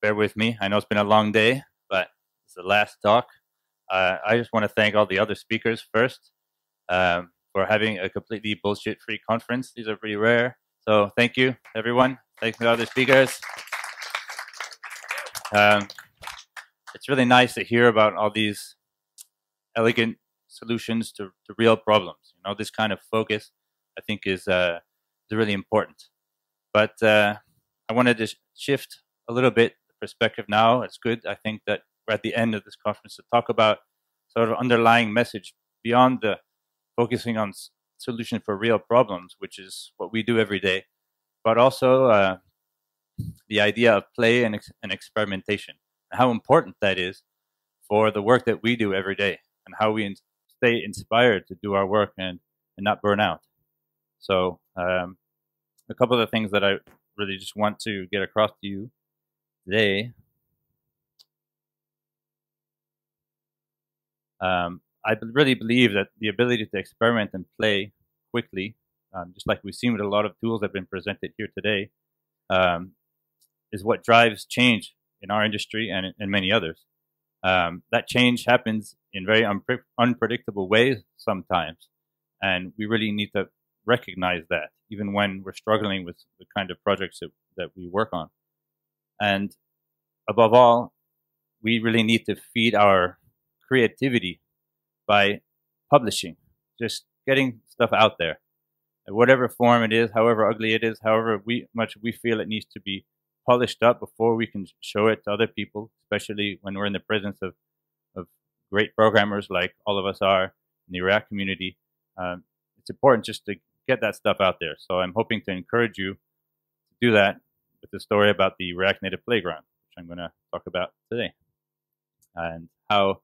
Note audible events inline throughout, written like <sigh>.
bear with me. I know it's been a long day, but it's the last talk. Uh, I just want to thank all the other speakers first um, for having a completely bullshit-free conference. These are pretty rare. So thank you, everyone. Thanks to the other speakers. Um, it's really nice to hear about all these elegant solutions to, to real problems. You know, this kind of focus, I think, is uh, is really important. But uh, I wanted to shift a little bit perspective now. It's good, I think, that we're at the end of this conference to talk about sort of underlying message beyond the focusing on solution for real problems, which is what we do every day, but also uh, the idea of play and, ex and experimentation, and how important that is for the work that we do every day, and how we in stay inspired to do our work and, and not burn out. So, um, a couple of the things that I really just want to get across to you today. Um, I really believe that the ability to experiment and play quickly, um, just like we've seen with a lot of tools that have been presented here today, um, is what drives change in our industry and in many others. Um, that change happens in very unpre unpredictable ways sometimes, and we really need to recognize that even when we're struggling with the kind of projects that, that we work on. And above all, we really need to feed our creativity by publishing, just getting stuff out there, whatever form it is, however ugly it is, however we, much we feel it needs to be polished up before we can show it to other people, especially when we're in the presence of, of great programmers like all of us are in the React community. Um, it's important just to get that stuff out there. So I'm hoping to encourage you to do that with the story about the React Native Playground, which I'm going to talk about today, and how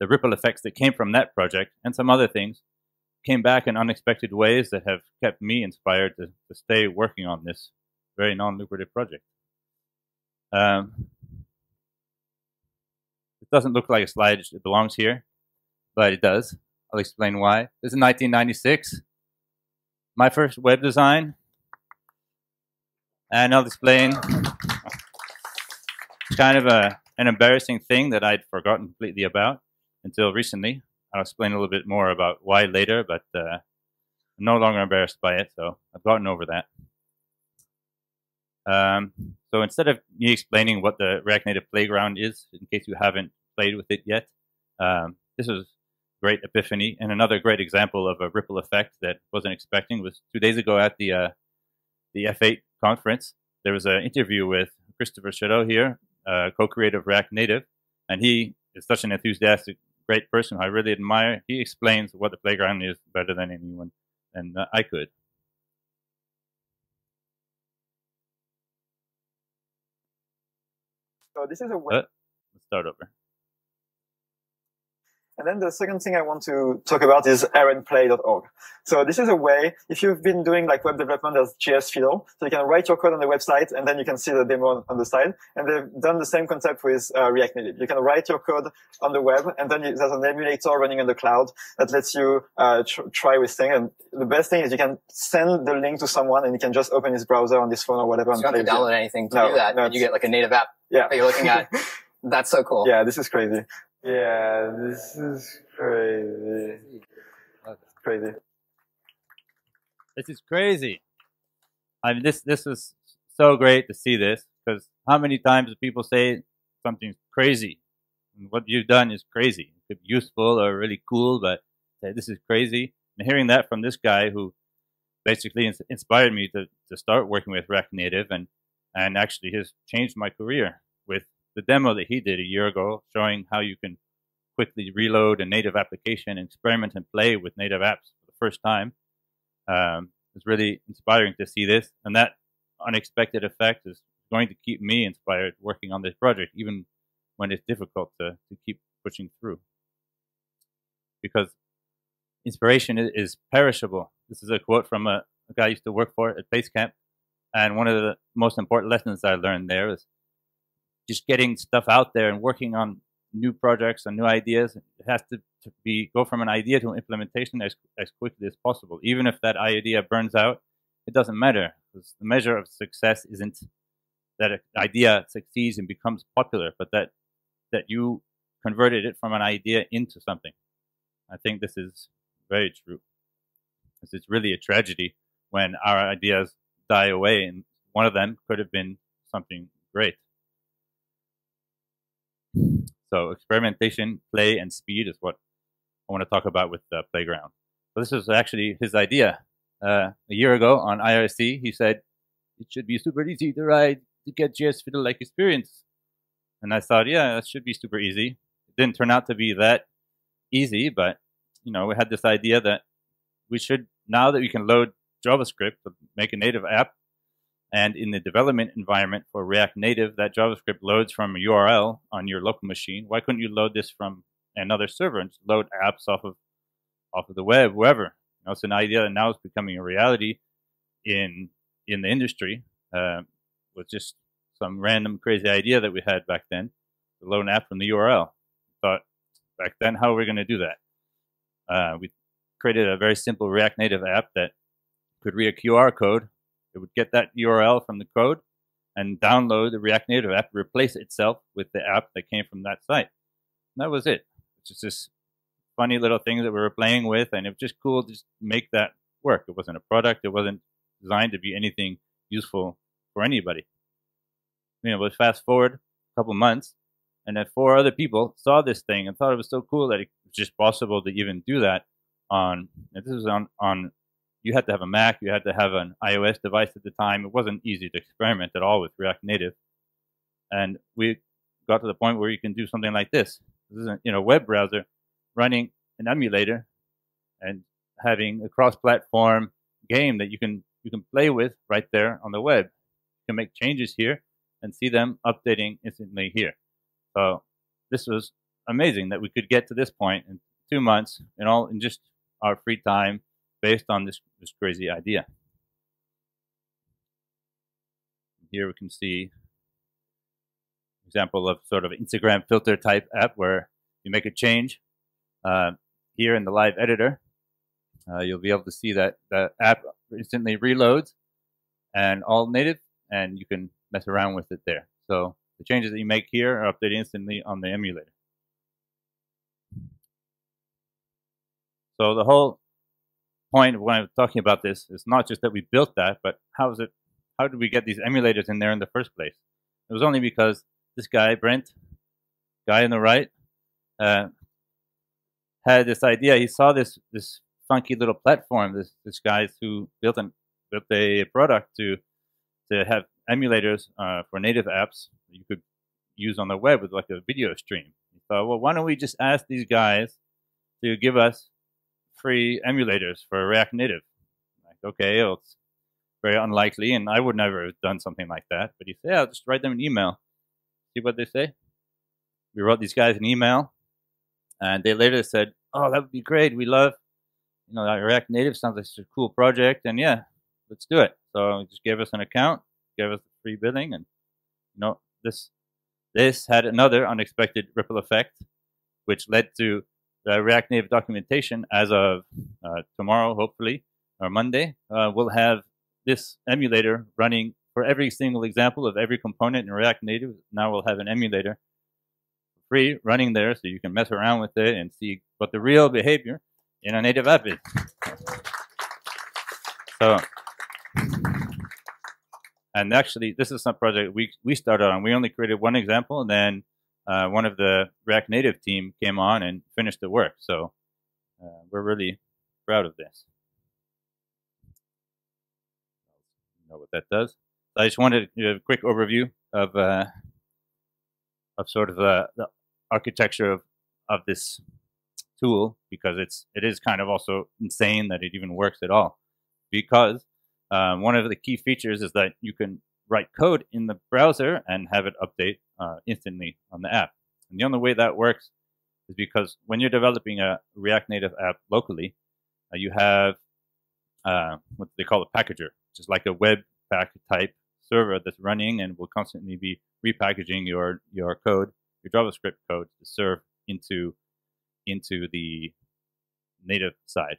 the ripple effects that came from that project and some other things came back in unexpected ways that have kept me inspired to, to stay working on this very non-lucrative project. Um, it doesn't look like a slide it belongs here, but it does. I'll explain why. This is 1996 my first web design. And I'll explain It's kind of a, an embarrassing thing that I'd forgotten completely about until recently. I'll explain a little bit more about why later, but uh, I'm no longer embarrassed by it, so I've gotten over that. Um, so instead of me explaining what the React Native Playground is, in case you haven't played with it yet, um, this is great epiphany. And another great example of a ripple effect that wasn't expecting was two days ago at the uh, the F8 conference. There was an interview with Christopher Chedeau here, uh, co-creator of React Native, and he is such an enthusiastic, great person I really admire. He explains what the playground is better than anyone, and uh, I could. So this is a web. Uh, let's start over. And then the second thing I want to talk about is rnplay.org. So this is a way, if you've been doing like web development as JS Fiddle, so you can write your code on the website and then you can see the demo on, the side. And they've done the same concept with uh, React Native. You can write your code on the web and then you, there's an emulator running in the cloud that lets you uh, tr try with things. And the best thing is you can send the link to someone and he can just open his browser on his phone or whatever. So you don't have to download anything to no, do that. No, you get like a native app yeah. that you're looking at. <laughs> That's so cool. Yeah, this is crazy. Yeah, this is crazy. crazy. This is crazy. I mean, this this is so great to see this because how many times do people say something's crazy? And what you've done is crazy. It could be useful or really cool, but this is crazy. And hearing that from this guy who basically inspired me to, to start working with React Native and, and actually has changed my career with the demo that he did a year ago showing how you can quickly reload a native application, experiment and play with native apps for the first time. Um, it's really inspiring to see this, and that unexpected effect is going to keep me inspired working on this project, even when it's difficult to, to keep pushing through. Because inspiration is, is perishable. This is a quote from a, a guy I used to work for at Basecamp, and one of the most important lessons I learned there is just getting stuff out there and working on new projects and new ideas. It has to, be go from an idea to implementation as as quickly as possible. Even if that idea burns out, it doesn't matter because the measure of success isn't that an idea succeeds and becomes popular, but that that you converted it from an idea into something. I think this is very true. Because It's really a tragedy when our ideas die away, and one of them could have been something great. So experimentation, play, and speed is what I want to talk about with the playground. So this is actually his idea. Uh, a year ago on IRC, he said it should be super easy to ride to get JS Fiddle-like experience. And I thought, yeah, that should be super easy. It didn't turn out to be that easy, but you know, we had this idea that we should now that we can load JavaScript to make a native app, and in the development environment for React Native, that JavaScript loads from a URL on your local machine. Why couldn't you load this from another server and load apps off of off of the web, wherever? You know, it's an idea that now is becoming a reality in in the industry. Uh, was just some random crazy idea that we had back then to load an app from the URL. Thought back then, how are we going to do that? Uh, we created a very simple React Native app that could read a QR code. It would get that URL from the code and download the React Native app, replace itself with the app that came from that site. And that was it. It's just this funny little thing that we were playing with, and it was just cool to just make that work. It wasn't a product. It wasn't designed to be anything useful for anybody. You know, but fast forward a couple months, and then four other people saw this thing and thought it was so cool that it was just possible to even do that on. this was on on. You had to have a Mac. You had to have an iOS device at the time. It wasn't easy to experiment at all with React Native, and we got to the point where you can do something like this. This is a you know web browser running an emulator and having a cross-platform game that you can you can play with right there on the web. You can make changes here and see them updating instantly here. So this was amazing that we could get to this point in two months in all in just our free time based on this, this crazy idea. Here we can see example of sort of Instagram filter type app where you make a change. Uh, here in the live editor, uh, you'll be able to see that the app instantly reloads and all native, and you can mess around with it there. So the changes that you make here are updated instantly on the emulator. So the whole point of when I'm talking about this is not just that we built that, but how is it? How did we get these emulators in there in the first place? It was only because this guy Brent, guy on the right, uh, had this idea. He saw this this funky little platform. This this guy who built an built a product to to have emulators uh, for native apps you could use on the web with like a video stream. He thought, well, why don't we just ask these guys to give us free emulators for React Native? Like, okay, well, it's very unlikely, and I would never have done something like that. But he said, yeah, just write them an email. See what they say. We wrote these guys an email, and they later said, oh, that would be great. We love, you know, React Native sounds like such a cool project, and yeah, let's do it. So he just gave us an account, gave us free billing, and you know, this this had another unexpected ripple effect, which led to the React Native documentation as of uh, tomorrow, hopefully, or Monday. Uh, we'll have this emulator running for every single example of every component in React Native. Now we'll have an emulator free running there so you can mess around with it and see what the real behavior in a native app is. So and actually, this is some project we we started on. We only created one example, and then uh, one of the React Native team came on and finished the work. So uh, we're really proud of this. Know what that does. I just wanted a quick overview of uh, of sort of uh, the architecture of of this tool because it's it is kind of also insane that it even works at all because um, one of the key features is that you can write code in the browser and have it update uh, instantly on the app. And the only way that works is because when you're developing a React Native app locally, uh, you have uh, what they call a packager, which is like a web pack type server that's running and will constantly be repackaging your your code, your JavaScript code to serve into into the native side.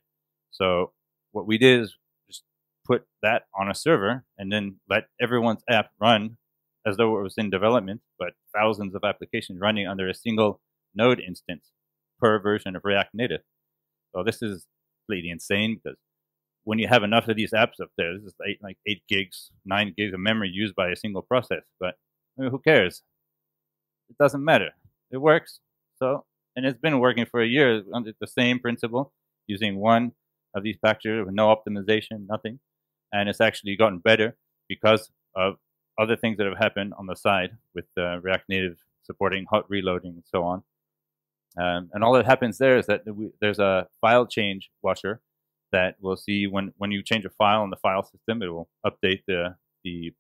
So what we did is just put that on a server and then let everyone's app run as though it was in development, but thousands of applications running under a single node instance per version of React Native. So this is completely insane because when you have enough of these apps up there, this is eight, like eight gigs, nine gigs of memory used by a single process. But I mean, who cares? It doesn't matter. It works. So, and it's been working for a year under the same principle, using one of these packages with no optimization, nothing. And it's actually gotten better because of other things that have happened on the side with uh, React Native supporting hot reloading and so on. Um, and all that happens there is that we, there's a file change watcher that will see when, when you change a file in the file system, it will update the, the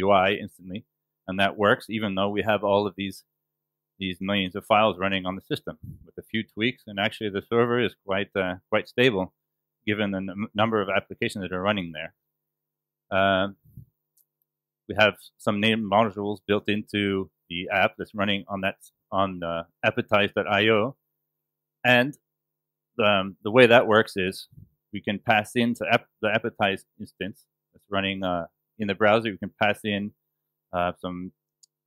UI instantly. And that works even though we have all of these these millions of files running on the system with a few tweaks. And actually, the server is quite uh, quite stable given the number of applications that are running there. Uh, we have some native modules built into the app that's running on that on uh, appetize.io, and um, the way that works is we can pass into ap- the appetize instance that's running uh, in the browser. We can pass in uh, some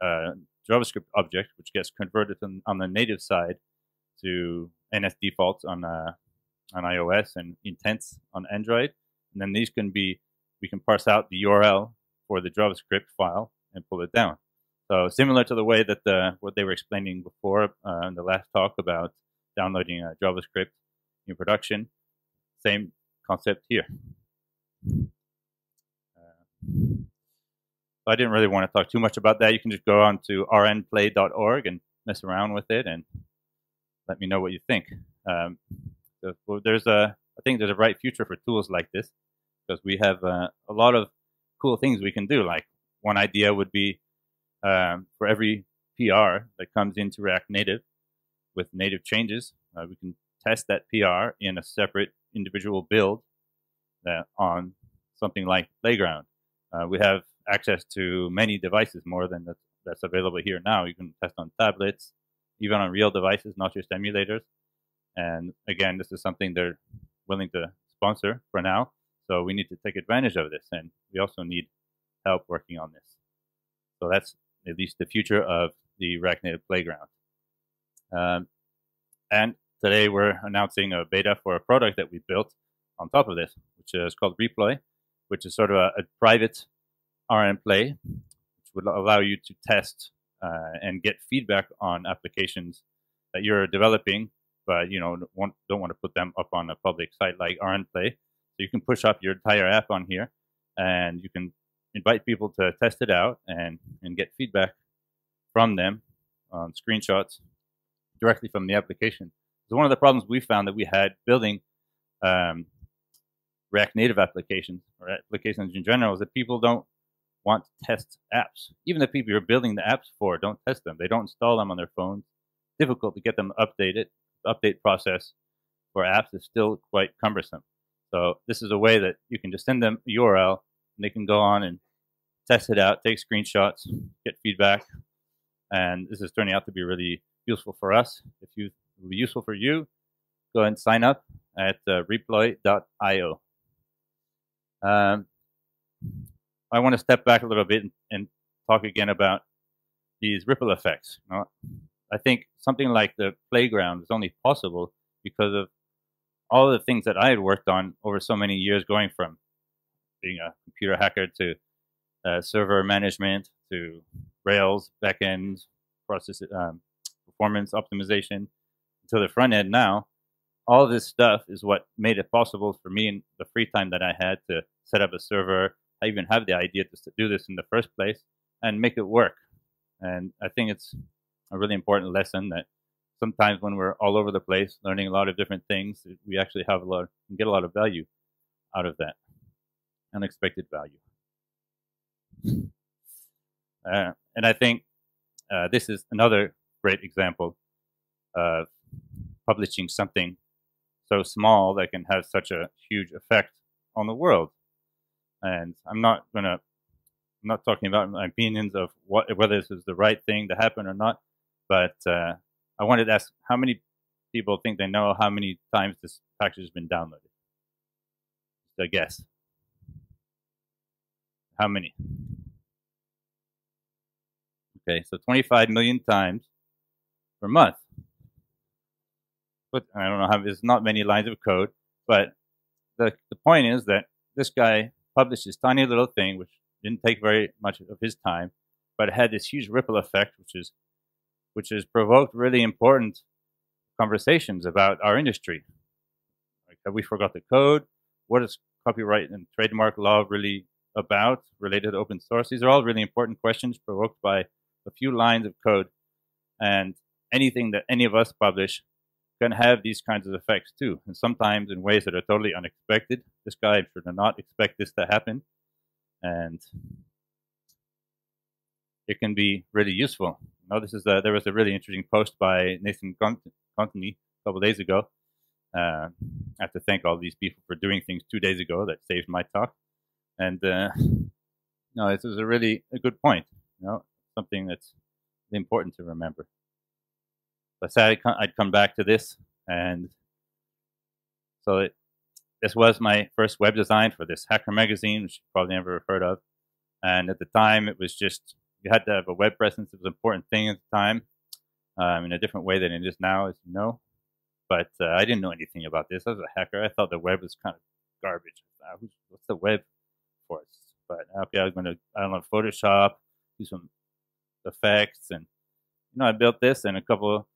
uh, JavaScript object, which gets converted on, on, the native side to NS defaults on uh, on iOS and intents on Android. And then these can be we can parse out the URL for the JavaScript file and pull it down. So similar to the way that the what they were explaining before uh, in the last talk about downloading JavaScript in production, same concept here. Uh, I didn't really want to talk too much about that. You can just go on to rnplay.org and mess around with it and let me know what you think. Um, there's a, I think there's a bright future for tools like this because we have uh, a lot of cool things we can do. Like one idea would be um, for every PR that comes into React Native with native changes, uh, we can test that PR in a separate individual build uh, on something like Playground. Uh, we have access to many devices more than that's available here now. You can test on tablets, even on real devices, not just emulators. And again, this is something they're willing to sponsor for now. So we need to take advantage of this, and we also need help working on this. So that's at least the future of the React Native Playground. Um, and today we're announcing a beta for a product that we built on top of this, which is called Reploy, which is sort of a, a private RN Play, which would allow you to test uh, and get feedback on applications that you're developing, but you know don't want to put them up on a public site like RN Play. You can push up your entire app on here, and you can invite people to test it out and and get feedback from them on screenshots directly from the application. So one of the problems we found that we had building um, React Native applications or applications in general is that people don't want to test apps. Even the people you're building the apps for don't test them. They don't install them on their phones. Difficult to get them updated. The update process for apps is still quite cumbersome. So this is a way that you can just send them a URL and they can go on and test it out, take screenshots, get feedback. And this is turning out to be really useful for us. If you will be useful for you, go and sign up at uh, reploy.io. Um, I want to step back a little bit and, and talk again about these ripple effects. You know, I think something like the playground is only possible because of all the things that I had worked on over so many years, going from being a computer hacker to uh, server management to Rails backend process um, performance optimization to the front end now. All this stuff is what made it possible for me in the free time that I had to set up a server, I even have the idea to do this in the first place and make it work. And I think it's a really important lesson that sometimes when we're all over the place learning a lot of different things, we actually have a lot, and get a lot of value out of that, unexpected value. Uh, and I think uh, this is another great example of publishing something so small that can have such a huge effect on the world. And I'm not gonna, I'm not talking about my opinions of what whether this is the right thing to happen or not, but uh, I wanted to ask how many people think they know how many times this package has been downloaded. A guess. How many? Okay, so 25 million times per month. But I don't know how, there's not many lines of code, but the, the point is that this guy published this tiny little thing, which didn't take very much of his time, but it had this huge ripple effect, which is, which has provoked really important conversations about our industry. Like, have we forgot the code? What is copyright and trademark law really about related to open source? These are all really important questions provoked by a few lines of code. And anything that any of us publish can have these kinds of effects too, and sometimes in ways that are totally unexpected. This guy should not expect this to happen, and it can be really useful. Know, this is a, there was a really interesting post by Nathan Conteny a couple days ago. Uh, I have to thank all these people for doing things two days ago that saved my talk. And uh, <laughs> no, this is a really a good point. You know, something that's important to remember. I said I'd come back to this, and so it, this was my first web design for this hacker magazine, which you probably never heard of. And at the time, it was just you had to have a web presence. It was an important thing at the time, um, in a different way than it is now, as you know. But uh, I didn't know anything about this. I was a hacker. I thought the web was kind of garbage. What's the web for? us? But okay, I was going to I don't know Photoshop, do some effects, and you know I built this, and a couple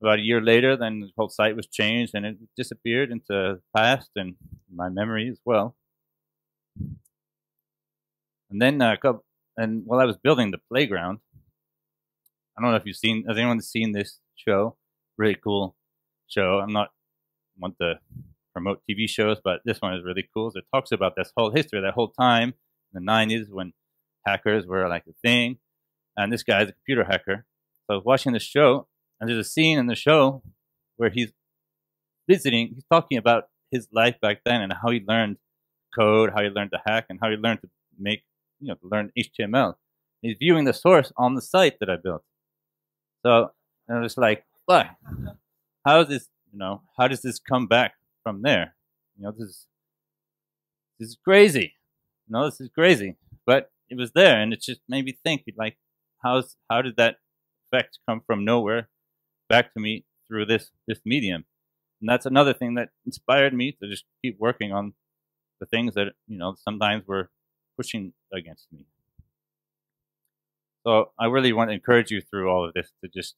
about a year later, then the whole site was changed and it disappeared into the past and my memory as well. And then uh, and while I was building the playground, I don't know if you've seen, has anyone seen this show? Really cool show. I'm not want to promote TV shows, but this one is really cool. So it talks about this whole history, that whole time in the 90s when hackers were like a thing. And this guy is a computer hacker. So I was watching the show and there's a scene in the show where he's visiting, he's talking about his life back then and how he learned code, how he learned to hack, and how he learned to make, you know, to learn HTML. He's viewing the source on the site that I built. So and I was like, what? How is this, you know, how does this come back from there? You know, this is, this is crazy. You know, this is crazy. But it was there and it just made me think like, how's, how did that effect come from nowhere back to me through this this medium. And that's another thing that inspired me to just keep working on the things that you know sometimes were pushing against me. So I really want to encourage you through all of this to just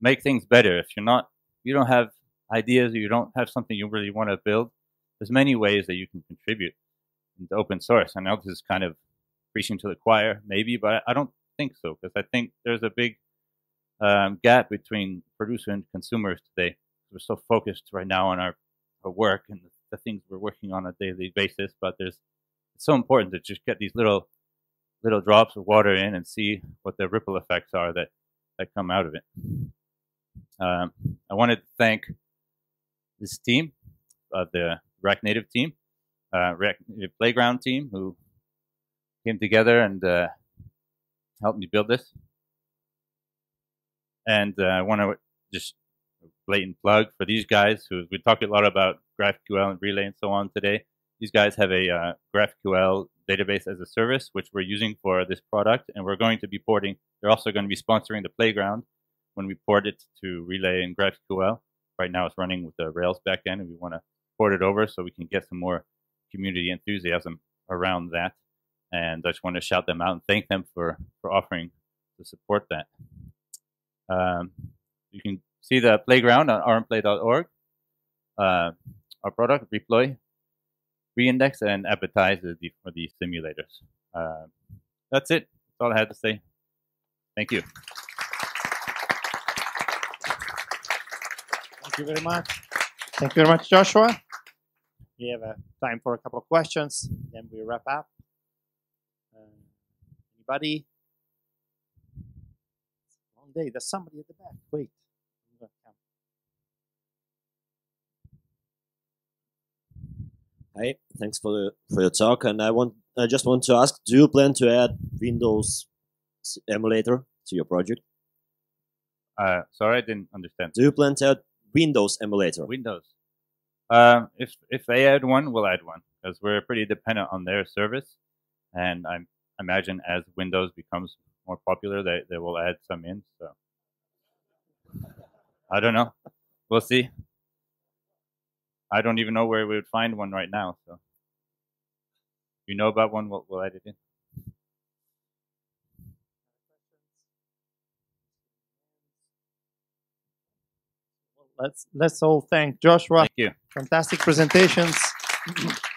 make things better. If you're not, you don't have ideas, or you don't have something you really want to build. There's many ways that you can contribute into open source. I know this is kind of preaching to the choir, maybe, but I don't think so because I think there's a big um, gap between producer and consumers today. We're so focused right now on our, our work and the, the things we're working on a daily basis, but there's it's so important to just get these little little drops of water in and see what the ripple effects are that that come out of it. Um, I wanted to thank this team, uh, the React Native team, uh, React Native Playground team, who came together and uh, helped me build this. And uh, I want to just blatant plug for these guys who we talked a lot about GraphQL and Relay and so on today. These guys have a uh, GraphQL database as a service, which we're using for this product, and we're going to be porting. They're also going to be sponsoring the playground when we port it to Relay and GraphQL. Right now, it's running with the Rails backend, and we want to port it over so we can get some more community enthusiasm around that. And I just want to shout them out and thank them for for offering to support that. Um, you can see the playground on rnplay.org. Uh, our product, Reploy, reindex, and Appetize for the simulators. Uh, that's it. That's all I had to say. Thank you. Thank you very much. Thank you very much, Joshua. We have uh, time for a couple of questions, then we wrap up. Uh, anybody? day. There's somebody at the back. Wait. Hi, thanks for the for your talk. And I want I just want to ask: Do you plan to add Windows emulator to your project? Uh, sorry, I didn't understand. Do you plan to add Windows emulator? Windows. Um, if if they add one, we'll add one because we're pretty dependent on their service, and I imagine as Windows becomes more popular, they they will add some in. So I don't know. We'll see. I don't even know where we would find one right now. So if you know about one, we'll, we'll add it in. Let's let's all thank Joshua. Thank you. Fantastic presentations. <clears throat>